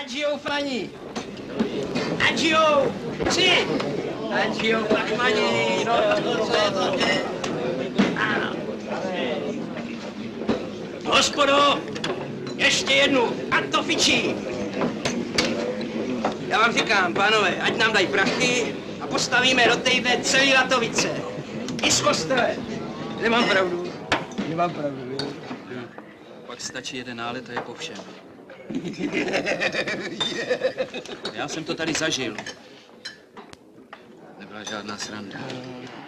Ať žijou fani! Ať žijou! Tři! Ať žijou flachmani! No, co je to? Ano. Hospodo, ještě jednu, a to fičí! Já vám říkám, pánové, ať nám dají prachy a postavíme do týdne celý Latovice. I z kostele. Nemám pravdu. Nemám pravdu. Pak stačí jeden nálet a je po všem. Já jsem to tady zažil. Nebyla žádná sranda.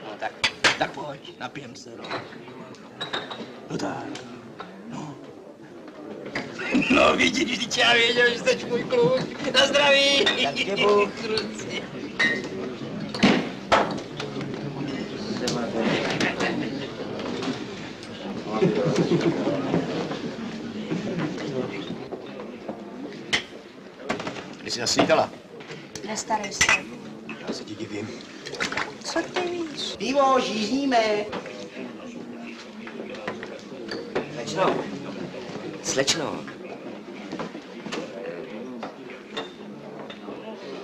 No, tak, tak pojď, napijem se, no. No tak, no. No vidíš, vždyť já věděl, že jsi můj kluk. Na zdraví. Tak tě Bůh. Kdy jsi nasvítala? Nestarej se. Já se ti divím. Co ty víš? Pivo, žízníme. Slečno. Slečno.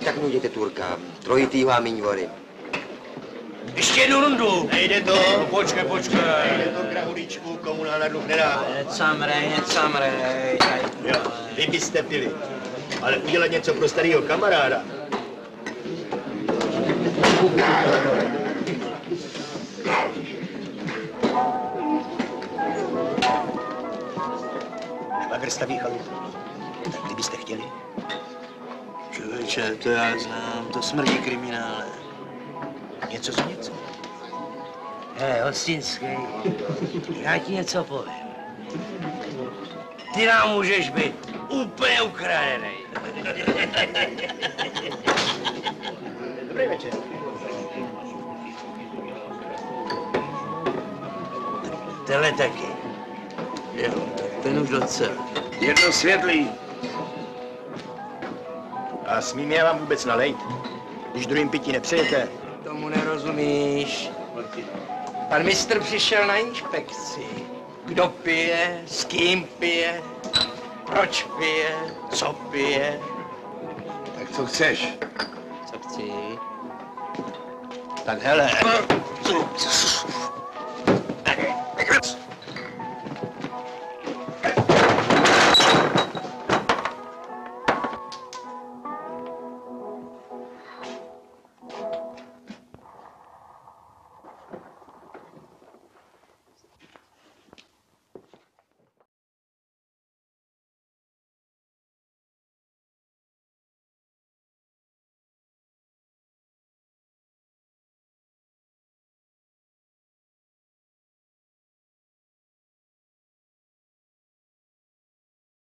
Tak nuděte Turka. Trojitýho a míň vody. Ještě jednu rundu. Nejde to. No, počkej, počkej. Nejde to krahulíčku, komu na dluh nedá. Necamrej, necamrej. Jo, vy byste pili. Ale udělat něco pro starého kamaráda. Švagr staví chalupu. Tak kdybyste chtěli. Člověče, to já znám, to smrdí kriminále. Něco za něco. Hej, Hostinský, já ti něco povím. Ty nám můžeš být úplně ukradený. Dobrý večer. Tenhle taky. Jo, tak ten už docela. Jedno světlý. A smím já vám vůbec nalejt? Když druhým pití nepřejete. Tomu nerozumíš. Pan mistr přišel na inspekci. Kdo pije, s kým pije, proč pije, co pije. Tak co chceš? Co chci? Tak hele. Co?